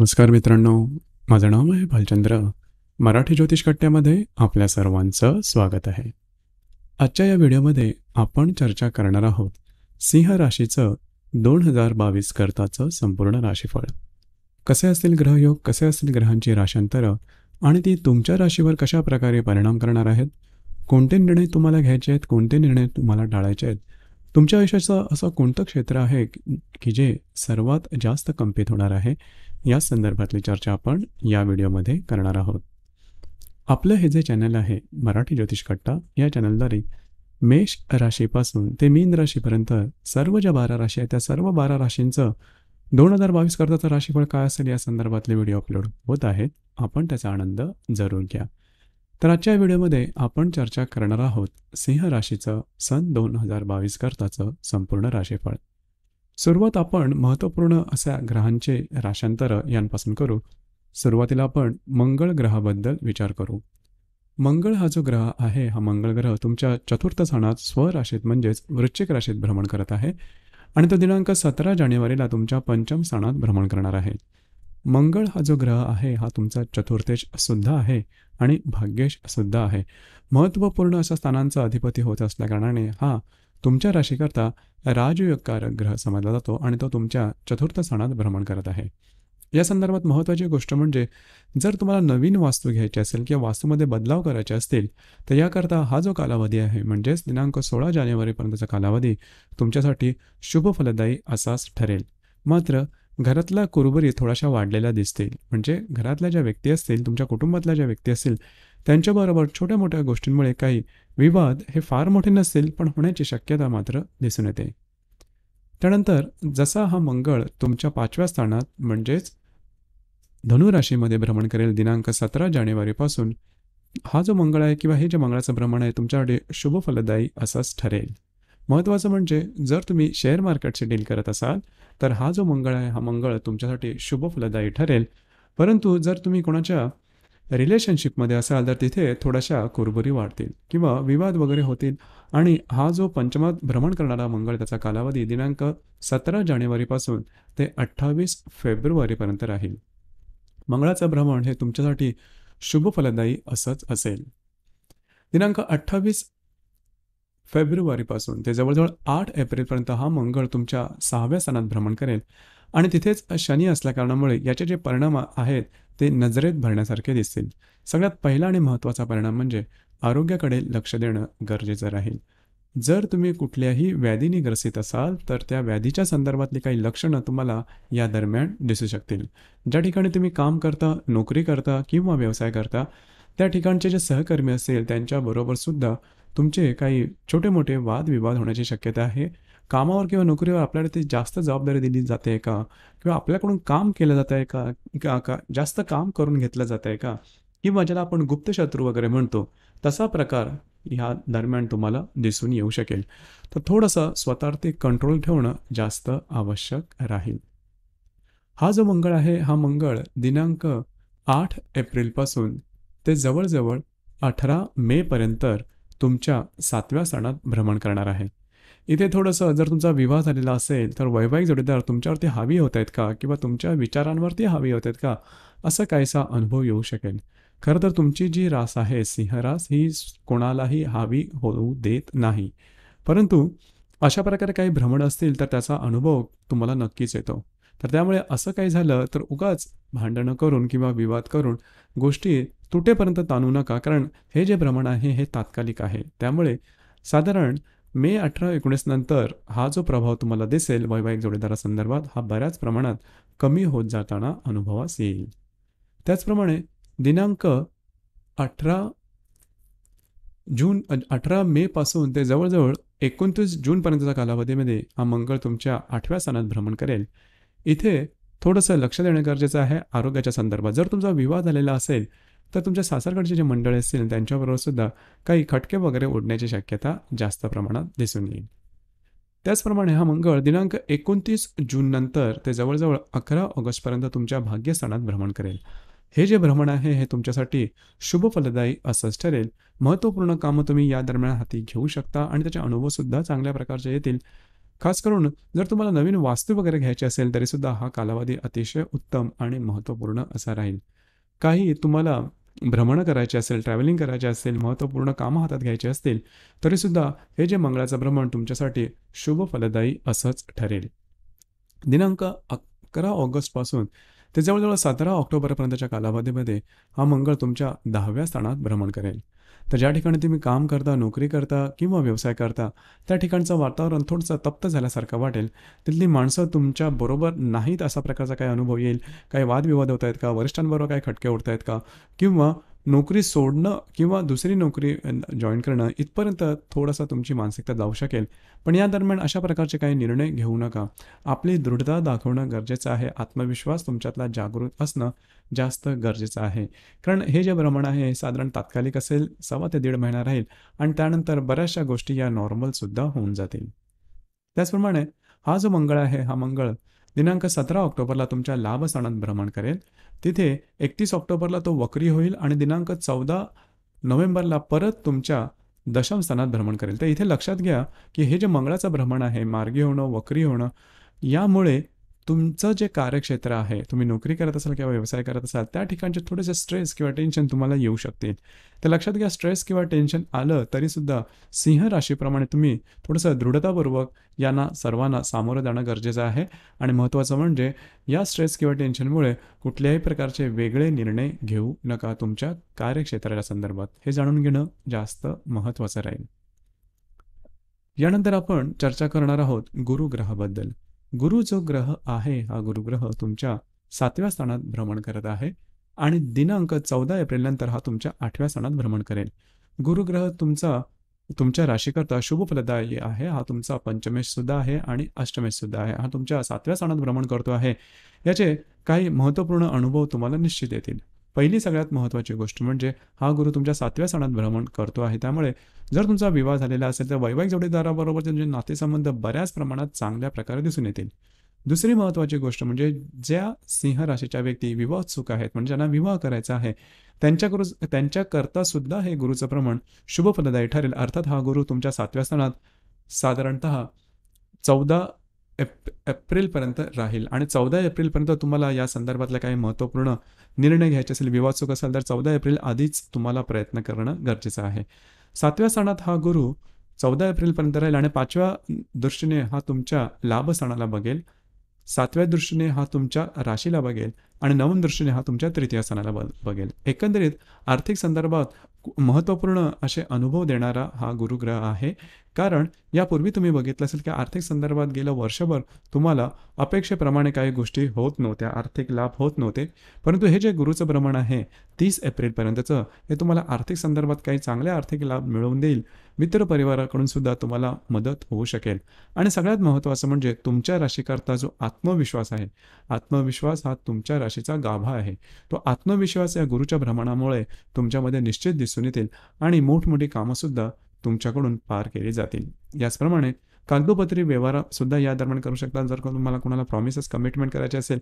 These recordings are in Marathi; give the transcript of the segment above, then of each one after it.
नमस्कार मित्रांनो माझं नाव आहे भालचंद्र. मराठी ज्योतिष कट्ट्यामध्ये आपल्या सर्वांचं स्वागत आहे. आजच्या या व्हिडिओमध्ये आपण चर्चा करणार आहोत सिंह राशीचं दोन हजार बावीस करताचं संपूर्ण राशीफळ. कसे असतील ग्रहयोग कसे असतील ग्रहांची राशांतरं आणि ती तुमच्या राशीवर कशा प्रकारे परिणाम करणार आहेत कोणते निर्णय तुम्हाला घ्यायचे आहेत कोणते निर्णय तुम्हाला टाळायचे आहेत तुमच्या आयुष्याचं असं कोणतं क्षेत्र आहे की जे सर्वात जास्त कंपित होणार आहे? या संदर्भातली चर्चा आपण या व्हिडिओमध्ये करणार आहोत. आपलं हे जे चॅनल आहे मराठी ज्योतिष कट्टा या चॅनलद्वारे मेष राशीपासून ते मीन राशीपर्यंत सर्व ज्या बारा राशी आहेत त्या सर्व बारा राशींचं दोन हजार बावीस करताचं राशीफळ काय असेल या संदर्भातले व्हिडिओ अपलोड होत आहेत. आपण त्याचा आनंद जरूर घ्या. तर आजच्या व्हिडिओमध्ये आपण चर्चा करणार आहोत सिंह राशीचं सन दोन हजार बावीस करताचं संपूर्ण राशीफळ. सुरुवात आपण महत्त्वपूर्ण अशा ग्रहांचे राशांतर यांपासून करू. सुरुवातीला आपण मंगळ ग्रहाबद्दल विचार करू. मंगळ हा जो ग्रह आहे हा मंगळ ग्रह तुमच्या चतुर्थ स्थानात स्वराशीत म्हणजेच वृश्चिक राशीत भ्रमण करत आहे आणि तो दिनांक सतरा जानेवारीला तुमच्या पंचम स्थानात भ्रमण करणार आहे. मंगळ हा जो ग्रह आहे हा तुमचा चतुर्थेश सुद्धा आहे आणि भाग्येश सुद्धा आहे. महत्त्वपूर्ण अशा स्थानांचा अधिपती होत असल्याकारणाने हा तुमच्या राशीकरता राजयोगकारक ग्रह समजला जातो आणि तो तुमच्या चतुर्थ स्थानात भ्रमण करत आहे. या संदर्भात महत्त्वाची गोष्ट म्हणजे जर तुम्हाला नवीन वास्तू घ्यायची असेल किंवा वास्तूमध्ये बदलाव करायचे असतील तर याकरता हा जो कालावधी आहे म्हणजेच दिनांक सोळा जानेवारीपर्यंतचा कालावधी तुमच्यासाठी शुभ फलदायी असाच ठरेल. मात्र घरातला कुरबुरी थोड्याशा वाढलेला दिसतील म्हणजे घरातल्या ज्या व्यक्ती असतील तुमच्या कुटुंबातल्या ज्या व्यक्ती असतील त्यांच्याबरोबर छोट्या मोठ्या गोष्टींमुळे काही विवाद हे फार मोठे नसतील पण होण्याची शक्यता मात्र दिसून येते. त्यानंतर जसा हा मंगळ तुमच्या पाचव्या स्थानात म्हणजेच धनुराशीमध्ये भ्रमण करेल दिनांक सतरा जानेवारीपासून हा जो मंगळ आहे किंवा हे जे मंगळाचं भ्रमण आहे तुमच्याकडे शुभ फलदायी असाच ठरेल. महत्त्वाचं म्हणजे जर तुम्ही शेअर मार्केटशी डील करत असाल तर हा जो मंगळ आहे हा मंगळ तुमच्यासाठी शुभ फलदायी ठरेल. परंतु जर तुम्ही कोणाच्या रिलेशनशिपमध्ये असाल तर तिथे थोड्याशा कुरबुरी वाढतील किंवा विवाद वगैरे होतील. आणि हा जो पंचमात भ्रमण करणारा मंगळ त्याचा कालावधी दिनांक सतरा जानेवारीपासून ते अठ्ठावीस फेब्रुवारीपर्यंत राहील. मंगळाचं भ्रमण हे तुमच्यासाठी शुभ फलदायी असंच असेल. दिनांक अठ्ठावीस फेब्रुवारीपासून ते जवळजवळ आठ एप्रिलपर्यंत हा मंगळ तुमच्या सहाव्या स्थानात भ्रमण करेल. आणि तिथेच शनी असल्याकारणामुळे याचे जे परिणाम आहेत ते नजरेत भरण्यासारखे दिसतील. सगळ्यात पहिला आणि महत्त्वाचा परिणाम म्हणजे आरोग्याकडे लक्ष देणं गरजेचं राहील. जर तुम्ही कुठल्याही व्याधीने ग्रसित असाल तर त्या व्याधीच्या संदर्भातली काही लक्षणं तुम्हाला या दरम्यान दिसू शकतील. ज्या ठिकाणी तुम्ही काम करता नोकरी करता किंवा व्यवसाय करता त्या ठिकाणचे जे सहकर्मी असतील त्यांच्याबरोबर सुद्धा तुमचे काही छोटे मोठे वादविवाद होण्याची शक्यता आहे. कामावर किंवा नोकरीवर आपल्याला ते जास्त जबाबदारी दिली जाते का? किंवा आपल्याकडून काम केलं जात आहे का? का का जास्त काम करून घेतलं जात आहे का? किंवा ज्याला आपण गुप्तशत्रू वगैरे म्हणतो. तसा प्रकार ह्या दरम्यान तुम्हाला दिसून येऊ शकेल. तर थोडंसं स्वतःवर ते कंट्रोल ठेवणं जास्त आवश्यक राहील. हा जो मंगळ आहे हा मंगळ दिनांक आठ एप्रिलपासून ते जवळजवळ अठरा मेपर्यंत तुमच्या सातव्या सणात भ्रमण करणार आहे. इथे थोडंसं जर तुमचा विवाह झालेला असेल तर वैवाहिक जोडीदार तुमच्यावरती हावी होत आहेत का? किंवा तुमच्या विचारांवरती हावी होत आहेत का? असा काहीसा अनुभव येऊ शकेल. खरं तर तुमची जी रास आहे सिंहरास ही कोणालाही हावी होऊ देत नाही. परंतु अशा प्रकारे काही भ्रमण असतील तर त्याचा अनुभव तुम्हाला नक्कीच येतो. तर त्यामुळे असं काही झालं तर उगाच भांडणं करून किंवा विवाद करून गोष्टी तुटेपर्यंत ताणू नका कारण हे जे भ्रमण आहे हे तात्कालिक आहे. त्यामुळे साधारण मे अठरा एकोणीस नंतर हा जो प्रभाव तुम्हाला दिसेल वैवाहिक जोडीदारासंदर्भात हा बऱ्याच प्रमाणात कमी होत जाताना अनुभवास येईल. त्याचप्रमाणे दिनांक अठरा जून अठरा मेपासून ते जवळजवळ एकोणतीस जूनपर्यंतच्या कालावधीमध्ये हा मंगळ तुमच्या आठव्या स्थानात भ्रमण करेल. इथे थोडंसं लक्ष देणं गरजेचं आहे. आरोग्याच्या संदर्भात जर तुमचा विवाह झालेला असेल तर तुमच्या सासरकडचे जे मंडळ असतील त्यांच्याबरोबर सुद्धा काही खटके वगैरे ओढण्याची शक्यता जास्त प्रमाणात दिसून येईल. त्याचप्रमाणे हा मंगळ दिनांक एकोणतीस जून नंतर ते जवळजवळ अकरा ऑगस्टपर्यंत तुमच्या भाग्यस्थानात भ्रमण करेल. हे जे भ्रमण आहे हे तुमच्यासाठी शुभ फलदायी असंच ठरेल. महत्त्वपूर्ण कामं तुम्ही या दरम्यान हाती घेऊ शकता आणि त्याचे अनुभवसुद्धा चांगल्या प्रकारचे येतील. खास करून जर तुम्हाला नवीन वास्तू वगैरे घ्यायची असेल तरीसुद्धा हा कालावधी अतिशय उत्तम आणि महत्त्वपूर्ण असा राहील. काही तुम्हाला भ्रमण करायचे असेल ट्रॅव्हलिंग करायचे असेल महत्त्वपूर्ण कामं हातात घ्यायचे असतील तरीसुद्धा हे जे मंगळाचं भ्रमण तुमच्यासाठी शुभ फलदायी असंच ठरेल. दिनांक अकरा ऑगस्टपासून ते जवळजवळ सतरा ऑक्टोबरपर्यंतच्या कालावधीमध्ये हा मंगळ तुमच्या दहाव्या स्थानात भ्रमण करेल. तर ज्या ठिकाणी तुम्ही काम करता नोकरी करता किंवा व्यवसाय करता त्या ठिकाणचं वातावरण थोडंसं तप्त झाल्यासारखं वाटेल. तिथली माणसं तुमच्या बरोबर नाहीत असा प्रकारचा काही अनुभव येईल. काही वादविवाद होत आहेत का? वरिष्ठांबरोबर काही खटके उडत आहेत का? किंवा नोकरी सोडणं किंवा दुसरी नोकरी जॉईन करणं इथपर्यंत थोडासा तुमची मानसिकता जाऊ शकेल. पण या दरम्यान अशा प्रकारचे काही निर्णय घेऊ नका. आपली दृढता दाखवणं गरजेचं आहे. आत्मविश्वास तुमच्यातला जागृत असणं जास्त गरजेचं आहे. कारण हे जे भ्रमण आहे हे साधारण तात्कालिक असेल सव्वा ते दीड महिना राहील आणि त्यानंतर बऱ्याचशा गोष्टी या नॉर्मलसुद्धा होऊन जातील. त्याचप्रमाणे हा जो मंगळ आहे हा मंगळ दिनांक सतरा ऑक्टोबरला तुमच्या लाभ सणात भ्रमण करेल. तिथे एकतीस ऑक्टोबरला तो वक्री होईल आणि दिनांक चौदा नोव्हेंबरला परत तुमच्या दशम स्थानात भ्रमण करेल. तर इथे लक्षात घ्या की हे जे मंगळाचं भ्रमण आहे मार्गी होणं वक्री होणं यामुळे तुमचं जे कार्यक्षेत्र आहे तुम्ही नोकरी करत असाल किंवा व्यवसाय करत असाल त्या ठिकाणचे थोडेसे स्ट्रेस किंवा टेन्शन तुम्हाला येऊ शकतील तर लक्षात घ्या स्ट्रेस किंवा टेन्शन आलं तरीसुद्धा सिंह राशीप्रमाणे तुम्ही थोडंसं दृढतापूर्वक यांना सर्वांना सामोरं जाणं गरजेचं आहे. आणि महत्त्वाचं म्हणजे या स्ट्रेस किंवा टेन्शनमुळे कुठल्याही प्रकारचे वेगळे निर्णय घेऊ नका तुमच्या कार्यक्षेत्राच्या संदर्भात. हे जाणून घेणं जास्त महत्त्वाचं राहील. यानंतर आपण चर्चा करणार आहोत गुरुग्रहाबद्दल. गुरु जो ग्रह आहे हा गुरुग्रह तुमच्या सातव्या स्थानात भ्रमण करत आहे आणि दिनांक चौदा एप्रिलनंतर हा तुमच्या आठव्या स्थानात भ्रमण करेल. गुरुग्रह तुमचा तुमच्या राशीकरता शुभ फलदायी आहे हा तुमचा पंचमेश सुद्धा आहे आणि अष्टमेश सुद्धा आहे. हा तुमच्या सातव्या स्थानात भ्रमण करतो आहे. याचे काही महत्त्वपूर्ण अनुभव तुम्हाला निश्चित येतील. पहिली सगळ्यात महत्त्वाची गोष्ट म्हणजे हा गुरु तुमच्या सातव्या सणात भ्रमण करतो आहे. त्यामुळे जर तुमचा विवाह झालेला असेल तर वैवाहिक जोडीदाराबरोबर तुमचे नातेसंबंध बऱ्याच प्रमाणात चांगल्या प्रकारे दिसून येतील. दुसरी महत्त्वाची गोष्ट म्हणजे ज्या सिंह राशीच्या व्यक्ती विवाह चूक आहेत म्हणजे ज्यांना विवाह करायचा आहे त्यांच्या गुरु त्यांच्याकरता सुद्धा हे गुरुचं प्रमाण शुभफलदायी ठरेल. अर्थात हा गुरु तुमच्या सातव्या सणात साधारणत चौदा एप एप्रिलपर्यंत राहील. आणि चौदा एप्रिलपर्यंत तुम्हाला या संदर्भातला काही महत्त्वपूर्ण निर्णय घ्यायचे असेल विवाचूक असेल तर चौदा एप्रिल आधीच तुम्हाला प्रयत्न करणं गरजेचं आहे. सातव्या सणात हा गुरु चौदा एप्रिलपर्यंत राहील आणि पाचव्या दृष्टीने हा तुमच्या लाभ सणाला बघेल. सातव्या दृष्टीने हा तुमच्या राशीला बघेल. आणि नवम दृष्टीने हा तुमच्या तृतीय सणाला बघेल. एकंदरीत आर्थिक संदर्भात महत्त्वपूर्ण असे अनुभव देणारा हा गुरुग्रह आहे. कारण यापूर्वी तुम्ही बघितलं असेल की आर्थिक संदर्भात गेलं वर्षभर तुम्हाला अपेक्षेप्रमाणे काही गोष्टी होत नव्हत्या आर्थिक लाभ होत नव्हते. परंतु हे जे गुरुचं भ्रमण आहे तीस एप्रिलपर्यंतचं हे तुम्हाला आर्थिक संदर्भात काही चांगले आर्थिक लाभ मिळवून देईल. मित्रपरिवाराकडून सुद्धा तुम्हाला मदत होऊ शकेल. आणि सगळ्यात महत्त्वाचं म्हणजे तुमच्या राशीकरता जो आत्मविश्वास आहे आत्मविश्वास हा तुमच्या राशीचा गाभा आहे. तो आत्मविश्वास या गुरुच्या भ्रमणामुळे तुमच्यामध्ये निश्चित दिसून येतील आणि मोठमोठी कामंसुद्धा तुमच्याकडून पार केली जातील. याचप्रमाणे कागदोपत्री व्यवहार सुद्धा या दरम्यान करू शकता. जर तुम्हाला कोणाला प्रॉमिसेस कमिटमेंट करायचे असेल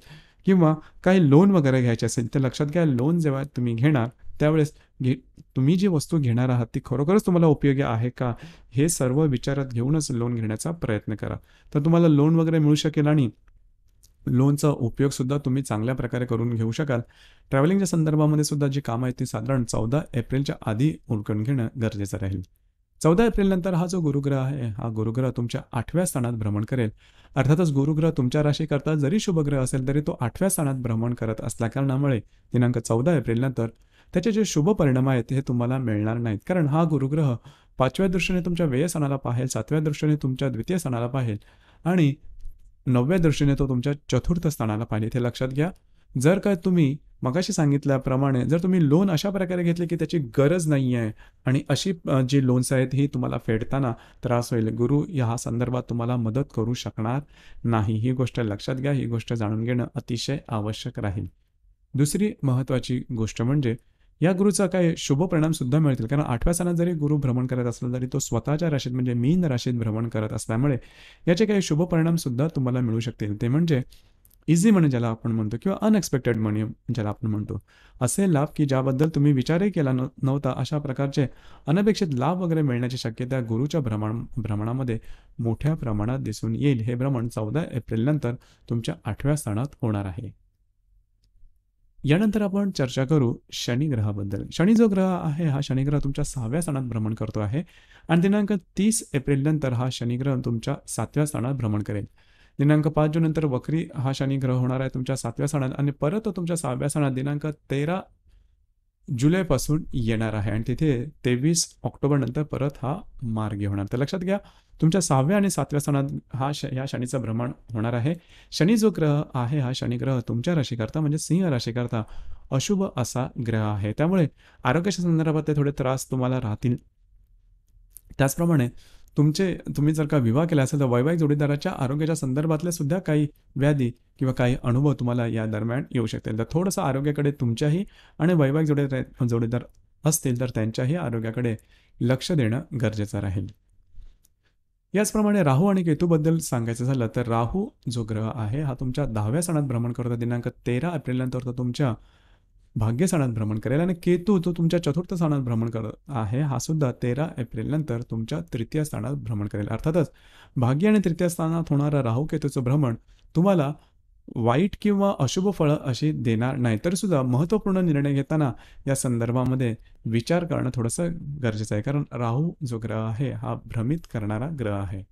किंवा काही लोन वगैरे घ्यायचे असेल तर लक्षात घ्या लोन जेव्हा तुम्ही घेणार त्यावेळेस घे तुम्ही जी वस्तू घेणार आहात ती खरोखरच तुम्हाला उपयोगी आहे का? हे सर्व विचारात घेऊनच लोन घेण्याचा प्रयत्न करा. तर तुम्हाला लोन वगैरे मिळू शकेल आणि लोनचा उपयोगसुद्धा तुम्ही चांगल्या प्रकारे करून घेऊ शकाल. ट्रॅव्हलिंगच्या संदर्भामध्ये सुद्धा जी कामं आहेत ती साधारण चौदा एप्रिलच्या आधी उरकून घेणं गरजेचं राहील. चौदा एप्रिलनंतर हा जो गुरुग्रह आहे हा गुरुग्रह तुमच्या आठव्या स्थानात भ्रमण करेल. अर्थातच गुरुग्रह तुमच्या राशीकरता जरी शुभग्रह असेल तरी तो आठव्या स्थानात भ्रमण करत असल्या कारणामुळे दिनांक चौदा एप्रिलनंतर त्याचे जे शुभ परिणाम आहेत हे तुम्हाला मिळणार नाहीत. कारण हा गुरुग्रह पाचव्या दृष्टीने तुमच्या व्यय सणाला पाहेल सातव्या दृष्टीने तुमच्या द्वितीय सणाला पाहेल आणि नवव्या दृष्टीने तो तुमच्या चतुर्थ स्थानाला पाहिजे ते लक्षात घ्या जर का तुम्ही मगाशी सांगितल्याप्रमाणे जर तुम्ही लोन अशा प्रकारे घेतले की त्याची गरज नाही आहे आणि अशी जी लोन्स आहेत ही तुम्हाला फेडताना त्रास होईल गुरु या संदर्भात तुम्हाला मदत करू शकणार नाही. ही गोष्ट लक्षात घ्या ही गोष्ट जाणून घेणं अतिशय आवश्यक राहील. दुसरी महत्त्वाची गोष्ट म्हणजे या गुरुचा काही शुभ परिणाम सुद्धा मिळतील? कारण आठव्या सणात जरी गुरु भ्रमण करत असला तरी तो स्वतःच्या राशीत म्हणजे मीन राशीत भ्रमण करत असल्यामुळे याचे काही शुभ परिणाम सुद्धा तुम्हाला मिळू शकतील. ते म्हणजे इझी मनी ज्याला आपण म्हणतो किंवा अनएक्सपेक्टेड मनी ज्याला आपण म्हणतो. असे लाभ की ज्याबद्दल तुम्ही विचारही केला नव्हता अशा प्रकारचे अनपेक्षित लाभ वगैरे मिळण्याची शक्यता गुरुच्या भ्रमण भ्रमणामध्ये मोठ्या प्रमाणात दिसून येईल. हे भ्रमण चौदा एप्रिलनंतर तुमच्या आठव्या सणात होणार आहे. यानंतर आपण चर्चा करू शनिग्रहाबद्दल. शनी जो ग्रह आहे हा शनिग्रह तुमच्या सहाव्या स्थानात भ्रमण करतो आहे आणि दिनांक तीस एप्रिल नंतर हा शनिग्रह तुमच्या सातव्या स्थानात भ्रमण करेल. दिनांक पाच जून नंतर वक्री हा शनिग्रह होणार आहे तुमच्या सातव्या स्थानात आणि परत तो तुमच्या सहाव्या स्थानात दिनांक तेरा जुलैपासून येणार आहे आणि तिथे तेवीस ऑक्टोबर नंतर परत हा मार्ग होणार. तर लक्षात घ्या तुमच्या सहाव्या आणि सातव्या स्थानात हा श ह्या शनीचं भ्रमण होणार आहे. शनी जो ग्रह आहे हा शनिग्रह तुमच्या राशीकरता म्हणजे सिंह राशीकरता अशुभ असा ग्रह आहे. त्यामुळे आरोग्याच्या संदर्भात ते थोडे त्रास तुम्हाला राहतील. त्याचप्रमाणे तुमचे तुम्ही जर का विवाह केला असेल तर वैवाहिक जोडीदाराच्या आरोग्याच्या संदर्भातले सुद्धा काही व्याधी किंवा काही अनुभव तुम्हाला या दरम्यान येऊ शकतील. तर थोडंसं आरोग्याकडे तुमच्याही आणि वैवाहिक जोडीदार जोडीदार असतील तर त्यांच्याही आरोग्याकडे लक्ष देणं गरजेचं राहील. याचप्रमाणे राहू आणि केतूबद्दल सांगायचं झालं तर राहू जो ग्रह आहे हा तुमच्या दहाव्या सणात भ्रमण करतो. दिनांक तेरा एप्रिलनंतर तो तुमच्या भाग्य सणात भ्रमण करेल आणि केतू तो तुमच्या चतुर्थ स्थानात भ्रमण करत आहे हा सुद्धा तेरा एप्रिलनंतर तुमच्या तृतीय स्थानात भ्रमण करेल. अर्थातच भाग्य आणि तृतीय स्थानात होणारा राहू केतूचं भ्रमण तुम्हाला वाईट किंवा अशुभ फळं अशी देणार नाही तर सुद्धा महत्त्वपूर्ण निर्णय घेताना या संदर्भामध्ये विचार करणं थोडंसं गरजेचं आहे. कारण राहू जो ग्रह आहे हा भ्रमित करणारा ग्रह आहे.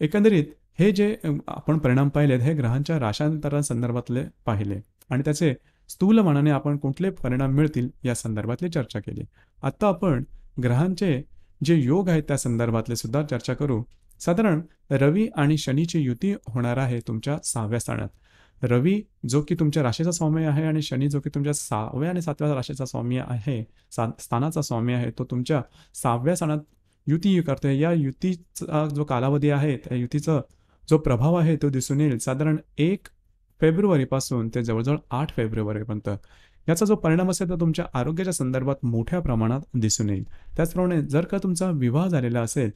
एकंदरीत हे जे आपण परिणाम पाहिलेत हे ग्रहांच्या राशांतरासंदर्भातले पाहिले आणि त्याचे स्थूल मानाने आपण कुठले परिणाम मिळतील या संदर्भातली चर्चा केली. आत्ता आपण ग्रहांचे जे योग आहेत त्या संदर्भातले सुद्धा चर्चा करू. साधारण रवी आणि शनीची युती होणार आहे तुमच्या सहाव्या स्थानात. रवी जो की तुमच्या राशीचा स्वामी आहे आणि शनी जो की तुमच्या सहाव्या आणि सातव्या राशीचा स्वामी आहे स्थानाचा स्वामी आहे तो तुमच्या सहाव्या स्थानात युती करतोय. या युतीचा जो कालावधी आहे त्या युतीचा जो प्रभाव आहे तो दिसून येईल. साधारण एक फेब्रुवारीपासून ते जवळजवळ आठ फेब्रुवारीपर्यंत. याचा जो परिणाम असेल तर तुमच्या आरोग्याच्या संदर्भात मोठ्या प्रमाणात दिसून येईल. त्याचप्रमाणे जर का तुमचा विवाह झालेला असेल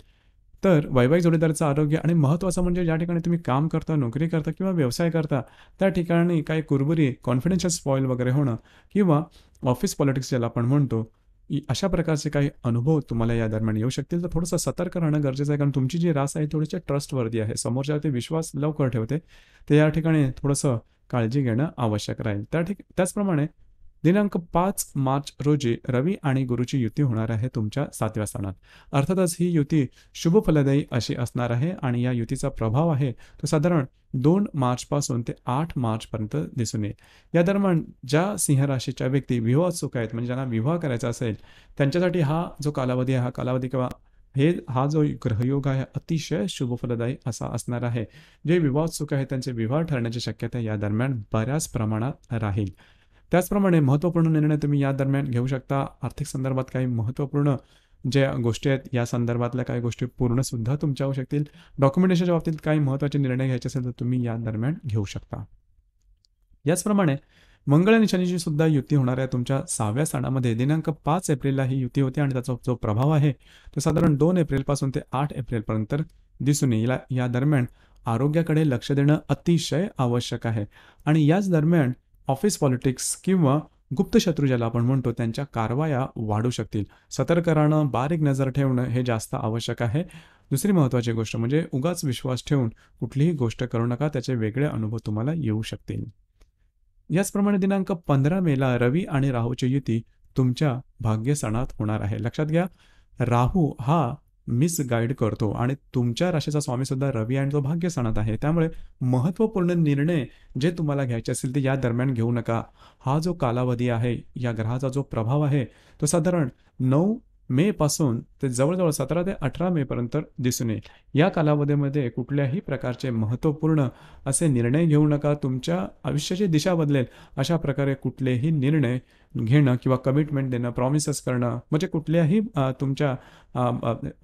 तर वैवाहिक जोडीदाराचं आरोग्य आणि महत्त्वाचं म्हणजे ज्या ठिकाणी तुम्ही काम करता नोकरी करता किंवा व्यवसाय करता त्या ठिकाणी काही कुरबुरी कॉन्फिडेन्शियल स्पॉईल वगैरे होणं किंवा ऑफिस पॉलिटिक्स ज्याला आपण म्हणतो अशा प्रकारचे काही अनुभव तुम्हाला या दरम्यान येऊ शकतील. तर थोडंसं सतर्क राहणं गरजेचं आहे कारण तुमची जी रास आहे थोडीशी ट्रस्टवर्दी आहे. समोरच्यावरती विश्वास लवकर ठेवते. ते या ठिकाणी थोडंसं काळजी घेणं आवश्यक राहील. त्या ठिक त्याचप्रमाणे दिनांक पाच मार्च रोजी रवी आणि गुरुची युती होणार आहे तुमच्या सातव्या स्थानात अर्थातच ही युती शुभ फलदायी अशी असणार आहे आणि या युतीचा प्रभाव आहे तो साधारण दोन मार्चपासून ते आठ मार्चपर्यंत दिसून येईल. या दरम्यान ज्या सिंह राशीच्या व्यक्ती विवाह आहेत म्हणजे ज्यांना विवाह करायचा असेल त्यांच्यासाठी हा जो कालावधी आहे हा कालावधी किंवा हे हा जो ग्रहयोग आहे अतिशय शुभफलदायी असा असणार आहे. जे विवाह सुख आहे त्यांचे विवाह ठरण्याची शक्यता या दरम्यान बऱ्याच प्रमाणात राहील. त्याचप्रमाणे महत्त्वपूर्ण निर्णय तुम्ही या दरम्यान घेऊ शकता. आर्थिक संदर्भात काही महत्त्वपूर्ण ज्या गोष्टी आहेत या संदर्भातल्या काही गोष्टी पूर्णसुद्धा तुमच्या होऊ शकतील. डॉक्युमेंटेशनच्या बाबतीत काही महत्त्वाचे निर्णय घ्यायचे असेल तर तुम्ही या दरम्यान घेऊ शकता. याचप्रमाणे मंगळ आणि शनीची सुद्धा युती होणार आहे तुमच्या सहाव्या स्थानामध्ये दिनांक पाच एप्रिलला ही युती होते आणि त्याचा जो प्रभाव आहे तो साधारण दोन एप्रिलपासून ते आठ एप्रिलपर्यंत दिसून येईल. या दरम्यान आरोग्याकडे लक्ष देणं अतिशय आवश्यक आहे. आणि याच दरम्यान ऑफिस पॉलिटिक्स किंवा गुप्त शत्रू ज्याला आपण म्हणतो त्यांच्या कारवाया वाढू शकतील. सतर्क राहणं बारीक नजर ठेवणं हे जास्त आवश्यक आहे. दुसरी महत्त्वाची गोष्ट म्हणजे उगाच विश्वास ठेवून कुठलीही गोष्ट करू नका त्याचे वेगळे अनुभव तुम्हाला येऊ शकतील. याचप्रमाणे दिनांक पंधरा मेला रवी आणि राहूची युती तुमच्या भाग्यसणात होणार आहे. लक्षात घ्या राहू हा मिसगाईड करतो. आणि तुमच्या राशीचा स्वामी सुद्धा रवी आणि तो भाग्य सणात आहे. त्यामुळे महत्त्वपूर्ण निर्णय जे तुम्हाला घ्यायचे असतील ते या दरम्यान घेऊ नका. हा जो कालावधी आहे या ग्रहाचा जो प्रभाव आहे तो साधारण नऊ मे पासून ते जवळजवळ सतरा ते अठरा मे पर्यंत दिसून येईल. या कालावधीमध्ये कुठल्याही प्रकारचे महत्त्वपूर्ण असे निर्णय घेऊ नका. तुमच्या आयुष्याची दिशा बदलेल अशा प्रकारे कुठलेही निर्णय घेणं किंवा कमिटमेंट देणं प्रॉमिसेस करणं म्हणजे कुठल्याही तुमच्या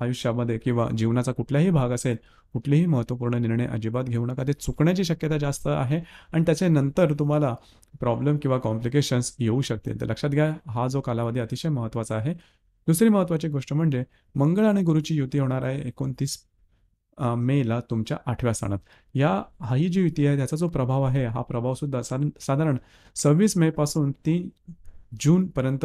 आयुष्यामध्ये किंवा जीवनाचा कुठलाही भाग असेल कुठलेही महत्त्वपूर्ण निर्णय अजिबात घेऊ नका. ते चुकण्याची शक्यता जास्त आहे आणि त्याच्यानंतर तुम्हाला प्रॉब्लेम किंवा कॉम्प्लिकेशन्स येऊ शकतील. तर लक्षात घ्या हा जो कालावधी अतिशय महत्त्वाचा आहे. दुसरी महत्त्वाची गोष्ट म्हणजे मंगळ आणि गुरुची युती होणार आहे एकोणतीस मेला तुमच्या आठव्या स्थानात या हा ही जी युती आहे त्याचा जो प्रभाव आहे हा प्रभावसुद्धा साधारण साधारण सव्वीस मेपासून तीन जूनपर्यंत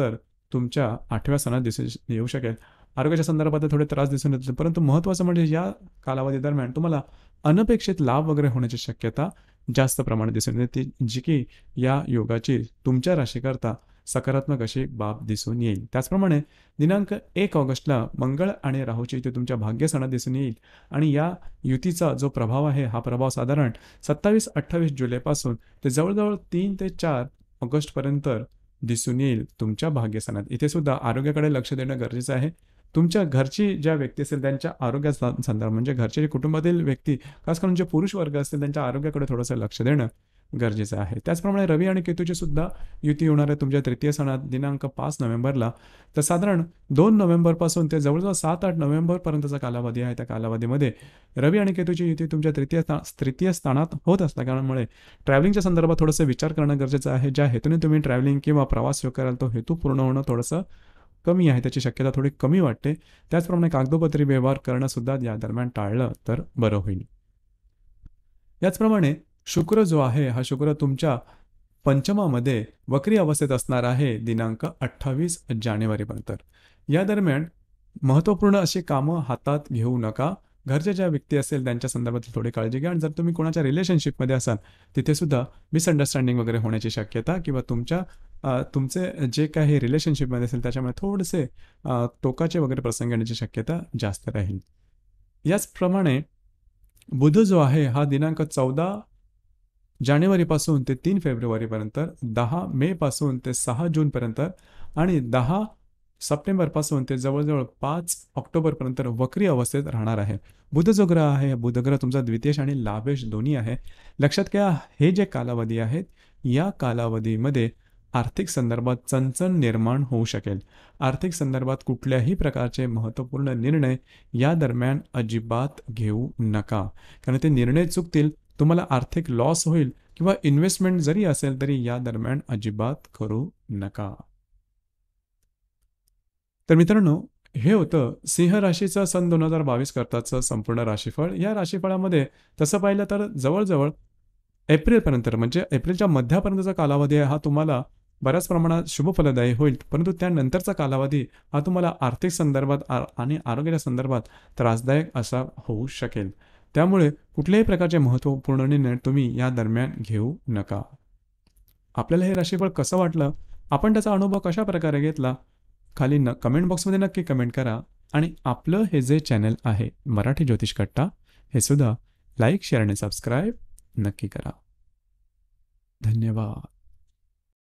तुमच्या आठव्या स्थानात दिसून येऊ शकेल. आरोग्याच्या संदर्भात थोडे त्रास दिसून येतील परंतु महत्त्वाचं म्हणजे या कालावधी दरम्यान तुम्हाला अनपेक्षित लाभ वगैरे होण्याची शक्यता जास्त प्रमाणात दिसून येते जी की या योगाची तुमच्या राशीकरता सकारात्मक अशी बाब दिसून येईल. त्याचप्रमाणे दिनांक एक ऑगस्टला मंगळ आणि राहूची युती तुमच्या भाग्यसणात दिसून येईल आणि या युतीचा जो प्रभाव आहे हा प्रभाव साधारण सत्तावीस अठ्ठावीस जुलैपासून ते जवळजवळ तीन ते चार ऑगस्टपर्यंत दिसून येईल तुमच्या भाग्यस्थानात. इथे सुद्धा आरोग्याकडे लक्ष देणं गरजेचं आहे. तुमच्या घरची ज्या व्यक्ती असेल त्यांच्या आरोग्या संदर्भ म्हणजे घरचे जे कुटुंबातील व्यक्ती खास करून जे पुरुष वर्ग असतील त्यांच्या आरोग्याकडे थोडंसं लक्ष देणं गरजेचं आहे. त्याचप्रमाणे रवी आणि केतूची सुद्धा युती होणार आहे तुमच्या तृतीय सणात दिनांक पाच नोव्हेंबरला. तर साधारण दोन नोव्हेंबरपासून ते जवळजवळ सात आठ नोव्हेंबरपर्यंतचा कालावधी आहे त्या कालावधीमध्ये. रवी आणि केतूची युती तुमच्या तृतीय तृतीय स्थानात होत असल्या कारणामुळे ट्रॅव्हलिंगच्या संदर्भात थोडंसं विचार करणं गरजेचं आहे. ज्या हेतूने तुम्ही ट्रॅव्हलिंग किंवा प्रवास कराल तो हेतू पूर्ण होणं थोडंसं कमी आहे. त्याची शक्यता थोडी कमी वाटते. त्याचप्रमाणे कागदोपत्री व्यवहार करणं सुद्धा या दरम्यान टाळलं तर बरं होईल. याचप्रमाणे शुक्र जो आहे हा शुक्र तुमच्या पंचमामध्ये वक्री अवस्थेत असणार आहे दिनांक अठ्ठावीस जानेवारीपर्यंत. या दरम्यान महत्त्वपूर्ण अशी कामं हातात घेऊ नका. घरच्या ज्या व्यक्ती असेल त्यांच्या संदर्भात थोडी काळजी घ्या आणि जर तुम्ही कोणाच्या रिलेशनशिपमध्ये असाल तिथे सुद्धा मिसअंडरस्टँडिंग वगैरे होण्याची शक्यता किंवा तुमच्या तुमचे जे काही रिलेशनशिपमध्ये असेल त्याच्यामुळे थोडेसे टोकाचे वगैरे प्रसंग येण्याची शक्यता जास्त राहील. याचप्रमाणे बुध जो आहे हा दिनांक चौदा जानेवारीपासून ते तीन फेब्रुवारीपर्यंत दहा मेपासून ते सहा जूनपर्यंत आणि दहा सप्टेंबरपासून ते जवळजवळ पाच ऑक्टोबरपर्यंत वक्री अवस्थेत राहणार आहे. बुध जो ग्रह आहे बुधग्रह तुमचा द्वितीय आणि लाभेश दोन्ही आहे. लक्षात घ्या हे जे कालावधी आहेत या कालावधीमध्ये आर्थिक संदर्भात चणचण निर्माण होऊ शकेल. आर्थिक संदर्भात कुठल्याही प्रकारचे महत्त्वपूर्ण निर्णय या दरम्यान अजिबात घेऊ नका. कारण ते निर्णय चुकतील तुम्हाला आर्थिक लॉस होईल किंवा इन्व्हेस्टमेंट जरी असेल तरी या दरम्यान अजिबात करू नका. तर मित्रांनो हे होतं सिंह राशीचं सन दोन हजार बावीस करताचं संपूर्ण राशीफळ. या राशीफळामध्ये तसं पाहिलं तर जवळजवळ एप्रिलपर्यंत म्हणजे एप्रिलच्या मध्यापर्यंतचा कालावधी हा तुम्हाला बऱ्याच प्रमाणात शुभफलदायी होईल. परंतु त्यानंतरचा कालावधी हा तुम्हाला आर्थिक संदर्भात आणि आरोग्याच्या संदर्भात त्रासदायक असा होऊ शकेल. त्यामुळे कुठल्याही प्रकारचे महत्त्वपूर्ण निर्णय तुम्ही या दरम्यान घेऊ नका. आपल्याला हे राशीफळ कसं वाटलं? आपण त्याचा अनुभव कशा प्रकारे घेतला? खाली न कमेंट बॉक्समध्ये नक्की कमेंट करा आणि आपलं हे जे चॅनल आहे मराठी ज्योतिष कट्टा हे सुद्धा लाईक शेअर आणि सबस्क्राईब नक्की करा. धन्यवाद.